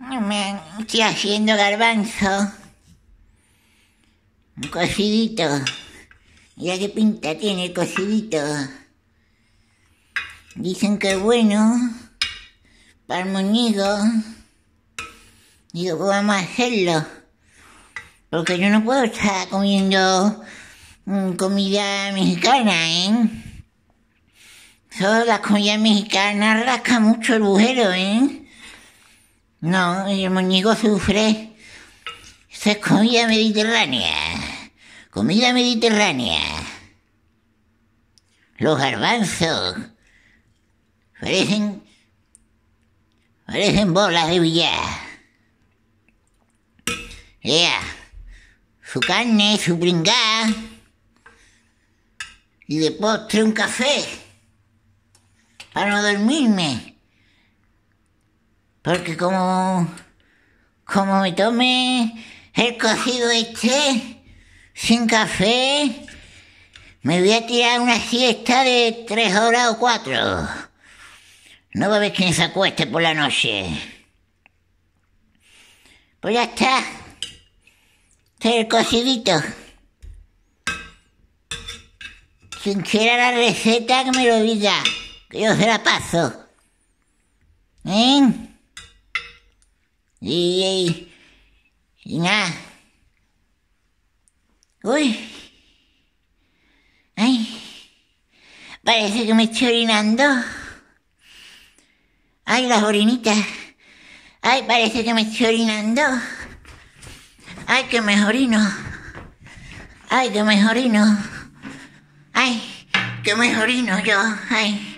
Me estoy haciendo garbanzo. Un cocidito. Mira qué pinta tiene el cocidito. Dicen que es bueno para el muñeco. Digo, pues vamos a hacerlo. Porque yo no puedo estar comiendo mm, comida mexicana, ¿eh? Solo la comida mexicana rasca mucho el agujero, ¿eh? No, el muñeco sufre. Esa es comida mediterránea. Comida mediterránea. Los garbanzos parecen. parecen bolas de billar. Yeah. Su carne, su bringada. Y de postre un café. Para no dormirme. Porque como. como me tome el cocido este sin café, me voy a tirar una siesta de tres horas o cuatro. No va a haber quien se acueste por la noche. Pues ya está. Este es el cocidito. Quien quiera la receta que me lo diga, que yo se la paso. ¿Eh? Y, y, y nada. Uy. Ay. Parece que me estoy orinando. Ay, las orinitas. Ay, parece que me estoy orinando. Ay, que me orino. Ay, que me orino. Ay, que me orino yo. Ay.